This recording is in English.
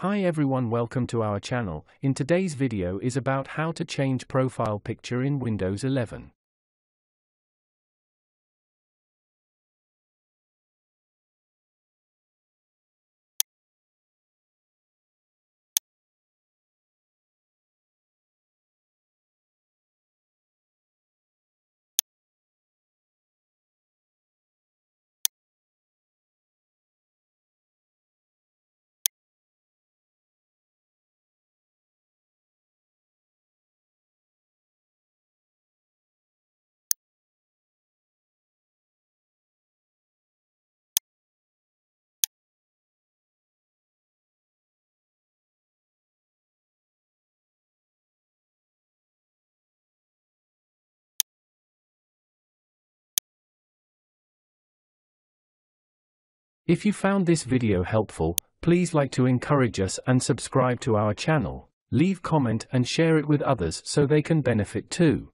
Hi everyone welcome to our channel, in today's video is about how to change profile picture in Windows 11. If you found this video helpful, please like to encourage us and subscribe to our channel. Leave comment and share it with others so they can benefit too.